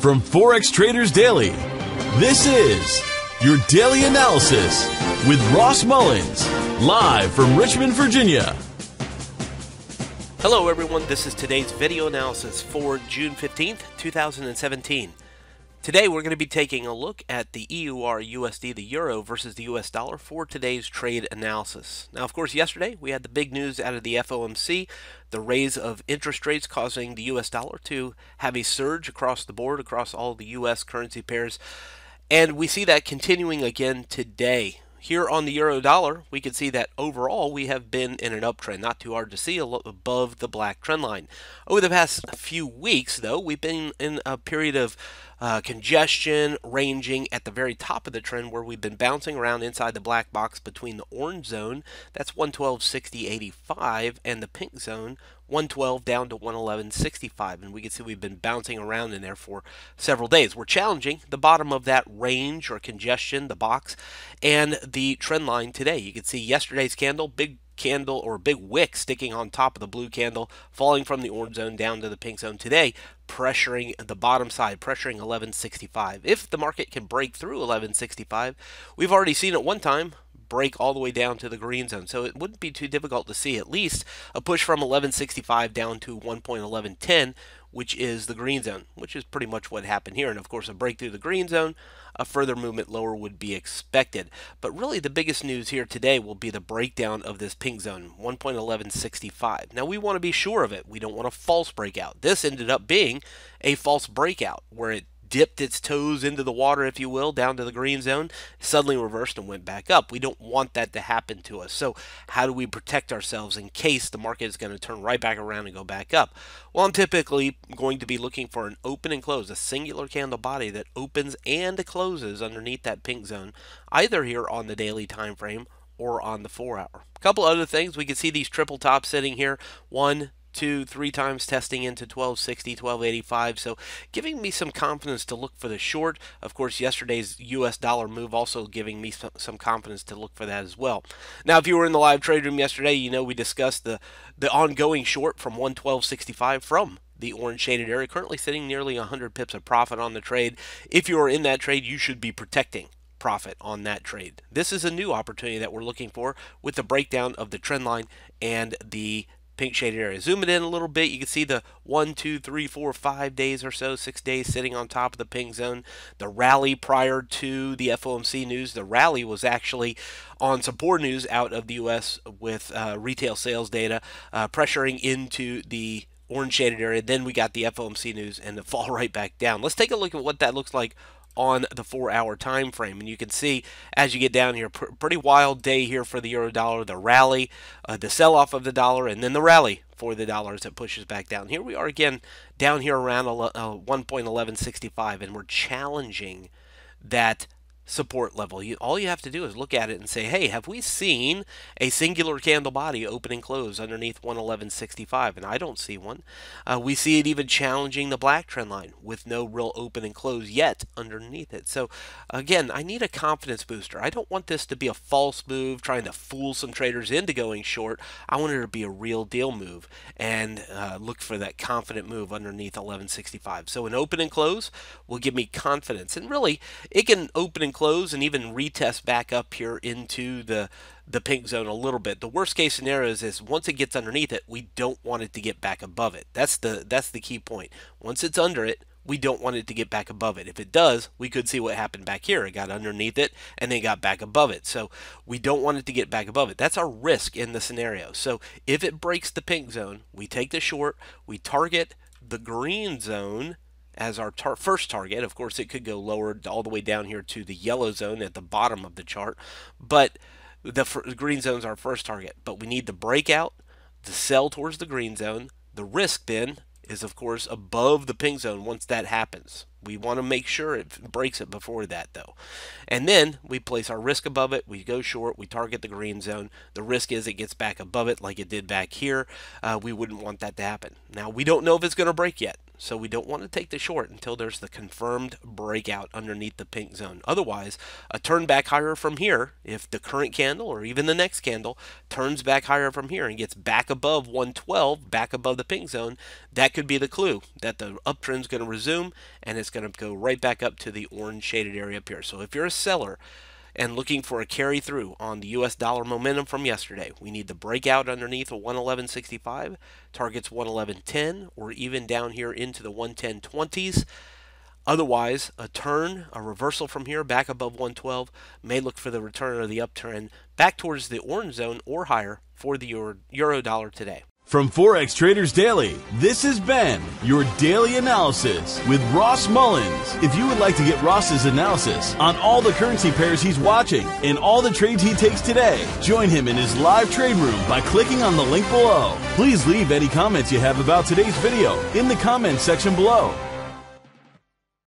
From Forex Traders Daily, this is your daily analysis with Ross Mullins, live from Richmond, Virginia. Hello, everyone. This is today's video analysis for June 15th, 2017. Today, we're going to be taking a look at the EUR USD, the euro, versus the US dollar for today's trade analysis. Now, of course, yesterday we had the big news out of the FOMC, the raise of interest rates causing the US dollar to have a surge across the board, across all the US currency pairs. And we see that continuing again today. Here on the euro dollar, we can see that overall we have been in an uptrend. Not too hard to see, above the black trend line. Over the past few weeks, though, we've been in a period of uh, congestion ranging at the very top of the trend where we've been bouncing around inside the black box between the orange zone, that's 112.60.85, and the pink zone, 112 down to 111.65 and we can see we've been bouncing around in there for several days. We're challenging the bottom of that range or congestion, the box, and the trend line today. You can see yesterday's candle, big candle or a big wick sticking on top of the blue candle, falling from the orange zone down to the pink zone today, pressuring the bottom side, pressuring 1165. If the market can break through 1165, we've already seen it one time break all the way down to the green zone. So it wouldn't be too difficult to see at least a push from 1165 down to 1.1110, which is the green zone, which is pretty much what happened here. And of course, a break through the green zone, a further movement lower would be expected. But really, the biggest news here today will be the breakdown of this pink zone, 1.1165. Now, we want to be sure of it. We don't want a false breakout. This ended up being a false breakout where it dipped its toes into the water, if you will, down to the green zone, suddenly reversed and went back up. We don't want that to happen to us. So, how do we protect ourselves in case the market is going to turn right back around and go back up? Well, I'm typically going to be looking for an open and close, a singular candle body that opens and closes underneath that pink zone, either here on the daily time frame or on the four hour. A couple other things, we can see these triple tops sitting here. One, two, three times testing into 1260, 1285. So giving me some confidence to look for the short. Of course, yesterday's US dollar move also giving me some confidence to look for that as well. Now, if you were in the live trade room yesterday, you know we discussed the, the ongoing short from 112.65 from the orange shaded area, currently sitting nearly 100 pips of profit on the trade. If you are in that trade, you should be protecting profit on that trade. This is a new opportunity that we're looking for with the breakdown of the trend line and the pink shaded area. Zoom it in a little bit. You can see the one, two, three, four, five days or so, six days sitting on top of the pink zone. The rally prior to the FOMC news, the rally was actually on poor news out of the U.S. with uh, retail sales data uh, pressuring into the orange shaded area. Then we got the FOMC news and the fall right back down. Let's take a look at what that looks like on the four hour time frame. And you can see as you get down here, pr pretty wild day here for the euro dollar, the rally, uh, the sell off of the dollar, and then the rally for the dollar as it pushes back down. Here we are again down here around uh, 1.1165, and we're challenging that support level. You, all you have to do is look at it and say, hey, have we seen a singular candle body open and close underneath 111.65? And I don't see one. Uh, we see it even challenging the black trend line with no real open and close yet underneath it. So again, I need a confidence booster. I don't want this to be a false move trying to fool some traders into going short. I want it to be a real deal move and uh, look for that confident move underneath 11.65. So an open and close will give me confidence. And really, it can open and close and even retest back up here into the the pink zone a little bit. The worst case scenario is, is once it gets underneath it, we don't want it to get back above it. That's the that's the key point. Once it's under it, we don't want it to get back above it. If it does, we could see what happened back here. It got underneath it and then got back above it. So we don't want it to get back above it. That's our risk in the scenario. So if it breaks the pink zone, we take the short, we target the green zone as our tar first target. Of course, it could go lower all the way down here to the yellow zone at the bottom of the chart, but the, the green zone is our first target. But we need the breakout, to sell towards the green zone. The risk then is, of course, above the pink zone once that happens. We want to make sure it breaks it before that, though. And then we place our risk above it. We go short. We target the green zone. The risk is it gets back above it like it did back here. Uh, we wouldn't want that to happen. Now, we don't know if it's going to break yet. So we don't want to take the short until there's the confirmed breakout underneath the pink zone. Otherwise, a turn back higher from here, if the current candle or even the next candle turns back higher from here and gets back above 112, back above the pink zone, that could be the clue that the uptrend is going to resume and it's going to go right back up to the orange shaded area up here. So if you're a seller, and looking for a carry through on the US dollar momentum from yesterday. We need the breakout underneath a 111.65, targets 111.10, or even down here into the 110.20s. Otherwise, a turn, a reversal from here back above 112 may look for the return of the uptrend back towards the orange zone or higher for the euro, euro dollar today. From Forex Traders Daily, this has been your daily analysis with Ross Mullins. If you would like to get Ross's analysis on all the currency pairs he's watching and all the trades he takes today, join him in his live trade room by clicking on the link below. Please leave any comments you have about today's video in the comments section below.